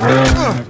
Ugh.